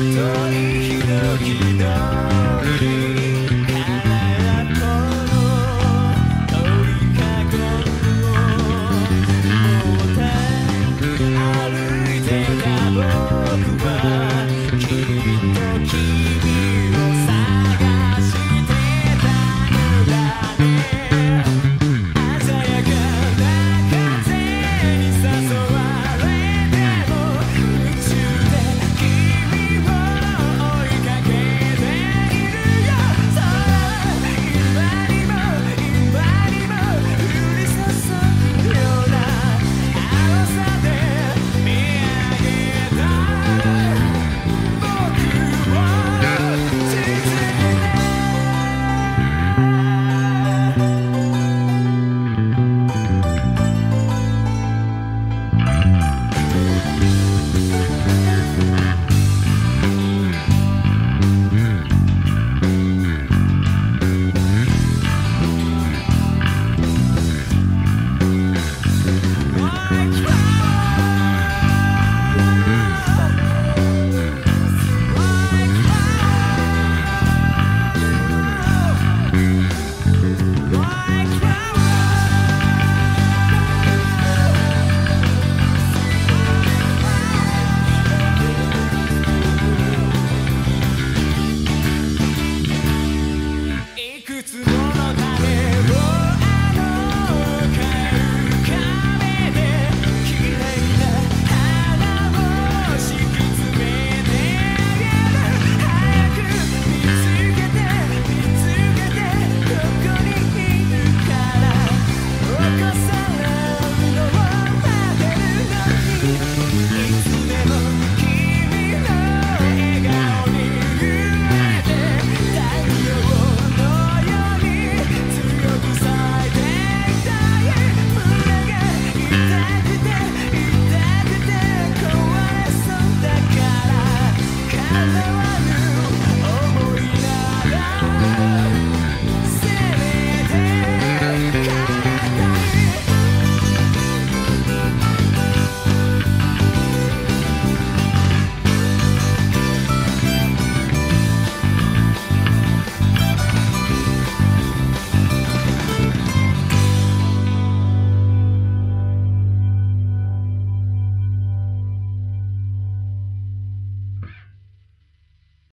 遠い日の日の Yeah.